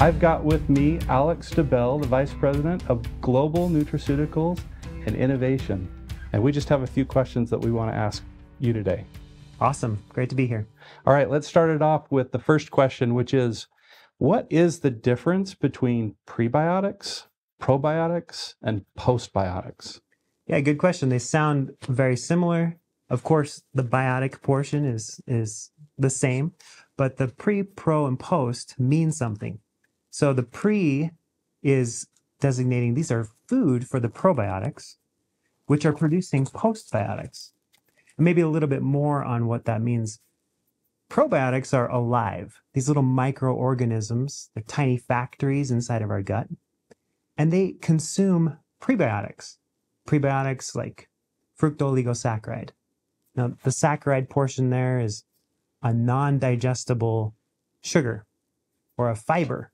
I've got with me Alex DaBell, the Vice President of Global Nutraceuticals and Innovation. And we just have a few questions that we want to ask you today. Awesome. Great to be here. All right, let's start it off with the first question, which is what is the difference between prebiotics, probiotics, and postbiotics? Yeah, good question. They sound very similar. Of course, the biotic portion is is the same, but the pre, pro, and post mean something. So the pre is designating these are food for the probiotics, which are producing postbiotics. Maybe a little bit more on what that means. Probiotics are alive, these little microorganisms, they're tiny factories inside of our gut, and they consume prebiotics. Prebiotics like fructooligosaccharide. Now, the saccharide portion there is a non digestible sugar or a fiber,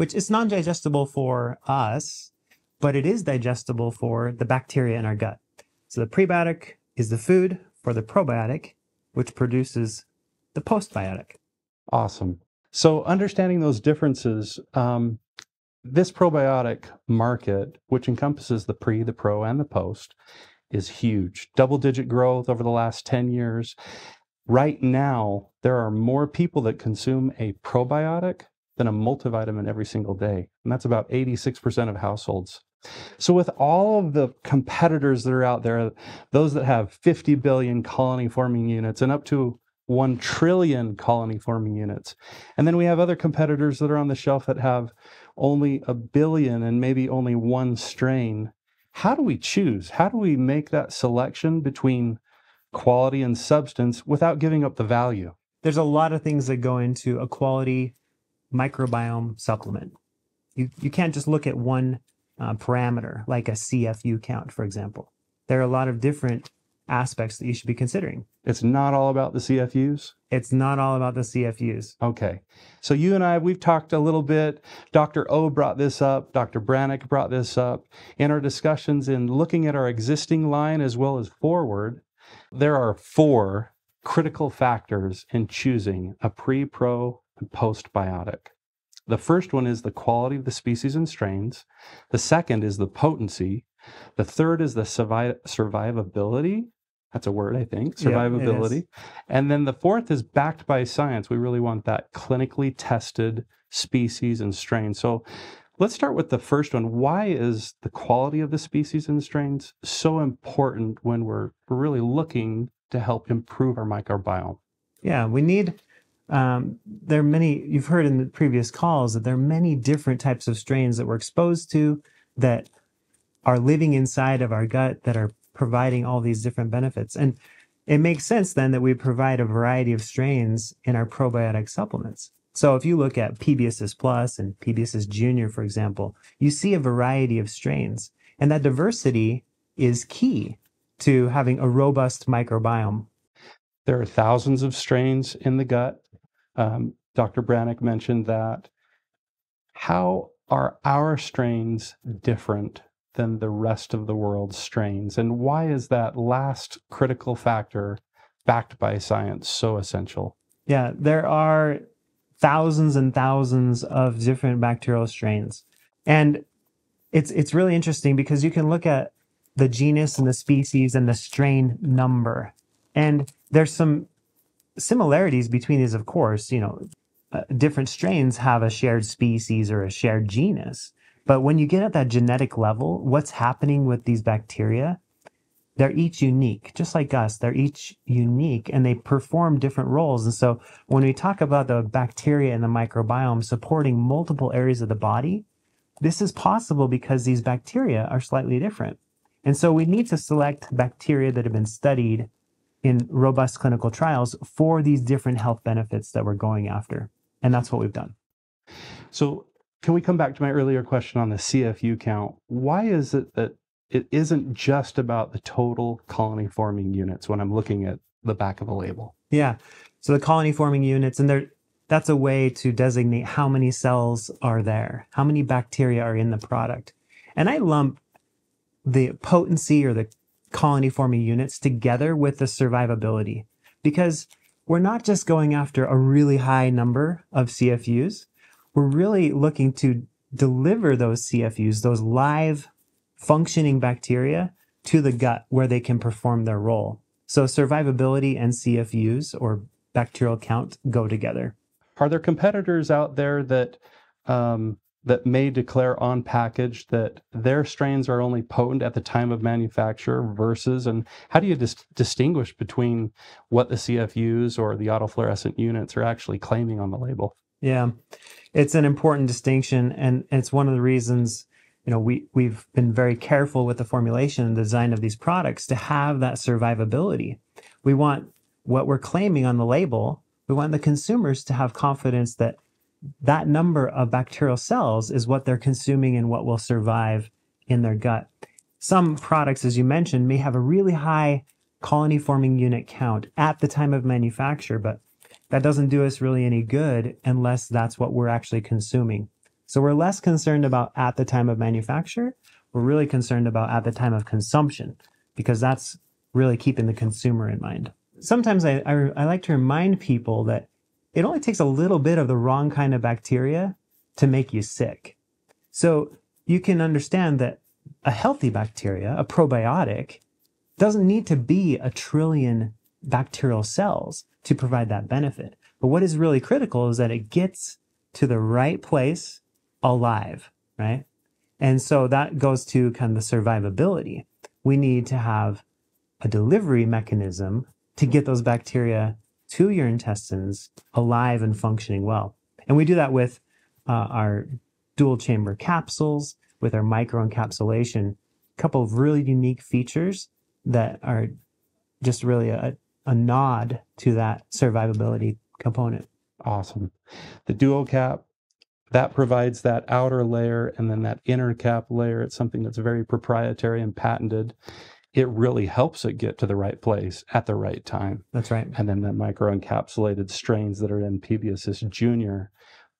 which is non digestible for us, but it is digestible for the bacteria in our gut. So the prebiotic is the food for the probiotic, which produces the postbiotic. Awesome. So, understanding those differences, um, this probiotic market, which encompasses the pre, the pro, and the post, is huge. Double digit growth over the last 10 years. Right now, there are more people that consume a probiotic than a multivitamin every single day. And that's about 86% of households. So, with all of the competitors that are out there, those that have 50 billion colony forming units and up to 1 trillion colony forming units, and then we have other competitors that are on the shelf that have only a billion and maybe only one strain. How do we choose? How do we make that selection between quality and substance without giving up the value? There's a lot of things that go into a quality microbiome supplement. You, you can't just look at one uh, parameter, like a CFU count, for example. There are a lot of different aspects that you should be considering. It's not all about the CFUs? It's not all about the CFUs. Okay. So you and I, we've talked a little bit. Dr. O brought this up. Dr. Brannick brought this up. In our discussions in looking at our existing line as well as forward, there are four critical factors in choosing a pre, pro, and postbiotic. The first one is the quality of the species and strains. The second is the potency. The third is the survi- survivability. That's a word, I think. Survivability. Yeah, and then the fourth is backed by science. We really want that clinically tested species and strain. So let's start with the first one. Why is the quality of the species and strains so important when we're really looking to help improve our microbiome? Yeah, we need um, there are many, you've heard in the previous calls that there are many different types of strains that we're exposed to that are living inside of our gut that are providing all these different benefits. And it makes sense then that we provide a variety of strains in our probiotic supplements. So if you look at PB Assist Plus and PB Assist Junior, for example, you see a variety of strains. And that diversity is key to having a robust microbiome. There are thousands of strains in the gut. Um, Dr. Brannick mentioned that. How are our strains different than the rest of the world's strains? And why is that last critical factor backed by science so essential? Yeah, there are thousands and thousands of different bacterial strains. And it's it's really interesting because you can look at the genus and the species and the strain number. And there's some similarities between these, of course, you know, uh, different strains have a shared species or a shared genus. But when you get at that genetic level, what's happening with these bacteria? They're each unique, just like us. They're each unique and they perform different roles. And so when we talk about the bacteria and the microbiome supporting multiple areas of the body, this is possible because these bacteria are slightly different. And so we need to select bacteria that have been studied in robust clinical trials for these different health benefits that we're going after. And that's what we've done. So, can we come back to my earlier question on the CFU count? Why is it that it isn't just about the total colony forming units when I'm looking at the back of a label? Yeah. So, the colony forming units, and there, that's a way to designate how many cells are there, how many bacteria are in the product. And I lump the potency or the colony forming units together with the survivability because we're not just going after a really high number of CFUs. we're really looking to deliver those CFUs, those live functioning bacteria, to the gut where they can perform their role. So survivability and CFUs or bacterial count go together. Are there competitors out there that um, that may declare on package that their strains are only potent at the time of manufacture versus and how do you dis- distinguish between what the CFUs or the autofluorescent units are actually claiming on the label? Yeah, it's an important distinction, and it's one of the reasons you know we we've been very careful with the formulation and design of these products to have that survivability. We want what we're claiming on the label. We want the consumers to have confidence that that number of bacterial cells is what they're consuming and what will survive in their gut. Some products, as you mentioned, may have a really high colony forming unit count at the time of manufacture, but that doesn't do us really any good unless that's what we're actually consuming. So we're less concerned about at the time of manufacture. We're really concerned about at the time of consumption because that's really keeping the consumer in mind. Sometimes I, I, I like to remind people that it only takes a little bit of the wrong kind of bacteria to make you sick. So you can understand that a healthy bacteria, a probiotic, doesn't need to be a trillion bacterial cells to provide that benefit. But what is really critical is that it gets to the right place alive, right? And so that goes to kind of the survivability. We need to have a delivery mechanism to get those bacteria to your intestines alive and functioning well. And we do that with uh, our dual chamber capsules, with our microencapsulation, a couple of really unique features that are just really a, a nod to that survivability component. Awesome. The dual cap that provides that outer layer and then that inner cap layer. It's something that's very proprietary and patented it really helps it get to the right place at the right time. That's right. And then the microencapsulated strains that are in P. junior,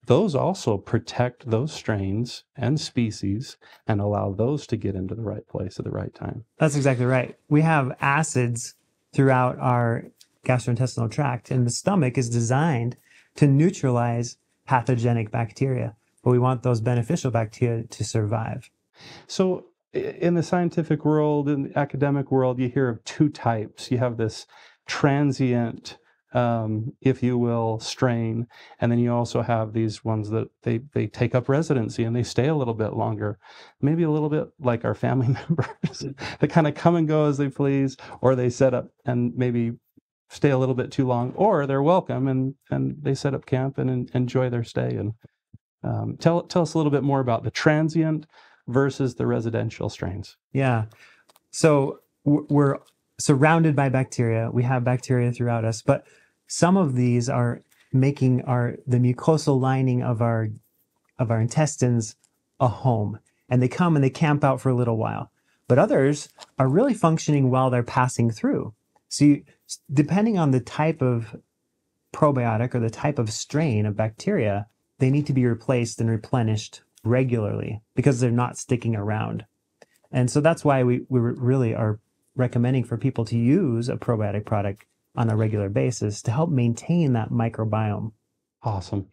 those also protect those strains and species and allow those to get into the right place at the right time. That's exactly right. We have acids throughout our gastrointestinal tract, and the stomach is designed to neutralize pathogenic bacteria, but we want those beneficial bacteria to survive. So, in the scientific world, in the academic world, you hear of two types. You have this transient, um, if you will, strain, and then you also have these ones that they they take up residency and they stay a little bit longer, maybe a little bit like our family members. they kind of come and go as they please, or they set up and maybe stay a little bit too long, or they're welcome and and they set up camp and, and enjoy their stay. And um, tell tell us a little bit more about the transient versus the residential strains? Yeah. So we're surrounded by bacteria. We have bacteria throughout us, but some of these are making our the mucosal lining of our of our intestines a home and they come and they camp out for a little while but others are really functioning while they're passing through so you, depending on the type of probiotic or the type of strain of bacteria they need to be replaced and replenished regularly because they're not sticking around. And so that's why we, we really are recommending for people to use a probiotic product on a regular basis to help maintain that microbiome. Awesome.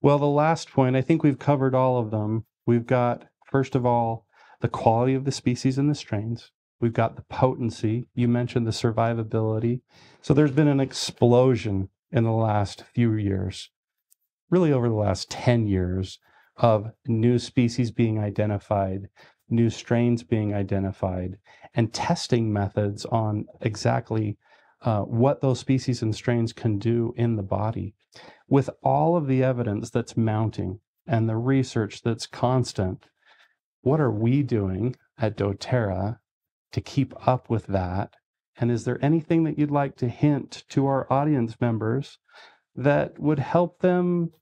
Well, the last point, I think we've covered all of them. We've got, first of all, the quality of the species and the strains. We've got the potency. You mentioned the survivability. So there's been an explosion in the last few years, really over the last 10 years, of new species being identified, new strains being identified, and testing methods on exactly uh, what those species and strains can do in the body. With all of the evidence that's mounting and the research that's constant, what are we doing at doTERRA to keep up with that? And is there anything that you'd like to hint to our audience members that would help them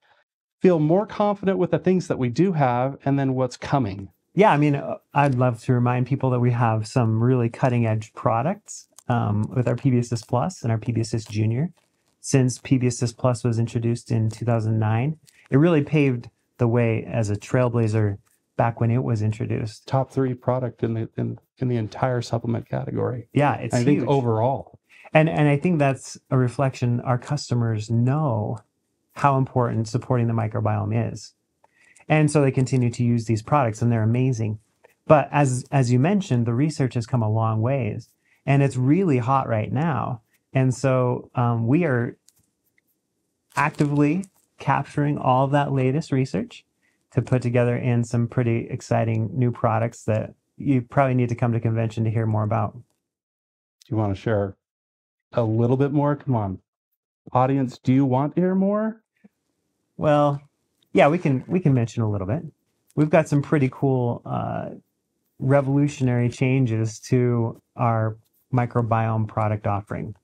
feel more confident with the things that we do have and then what's coming. Yeah, I mean, uh, I'd love to remind people that we have some really cutting edge products um, with our PB Plus and our PB Junior. Since PB Plus was introduced in 2009, it really paved the way as a trailblazer back when it was introduced. Top three product in the in, in the entire supplement category. Yeah, it's I huge. think overall. And and I think that's a reflection our customers know how important supporting the microbiome is. And so they continue to use these products and they're amazing. But as as you mentioned, the research has come a long ways and it's really hot right now. And so um, we are actively capturing all of that latest research to put together in some pretty exciting new products that you probably need to come to convention to hear more about. Do you want to share a little bit more? Come on. Audience, do you want to hear more? Well, yeah, we can we can mention a little bit. We've got some pretty cool uh, revolutionary changes to our microbiome product offering.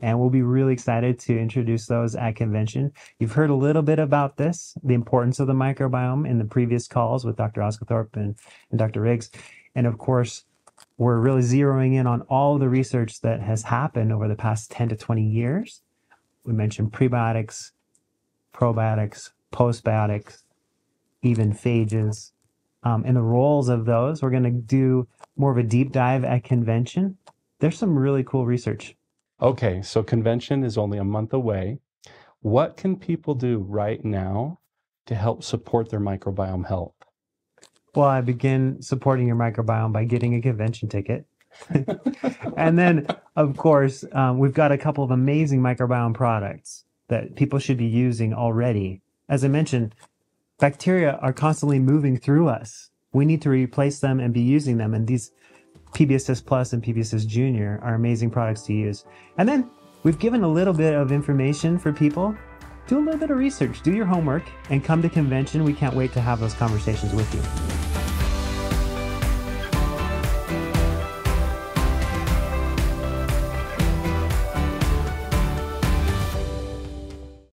And we'll be really excited to introduce those at convention. You've heard a little bit about this, the importance of the microbiome in the previous calls with Dr. Osguthorpe and, and Dr. Riggs. And of course, we're really zeroing in on all the research that has happened over the past 10 to 20 years. We mentioned prebiotics, probiotics, postbiotics, even phages, um, and the roles of those. We're going to do more of a deep dive at convention. There's some really cool research. Okay, so convention is only a month away. What can people do right now to help support their microbiome health? Well, I begin supporting your microbiome by getting a convention ticket. and then, of course, um, we've got a couple of amazing microbiome products that people should be using already. As I mentioned, bacteria are constantly moving through us. We need to replace them and be using them. And these PB Assist Plus and PB Assist Junior are amazing products to use. And then we've given a little bit of information for people. Do a little bit of research, do your homework, and come to convention. We can't wait to have those conversations with you.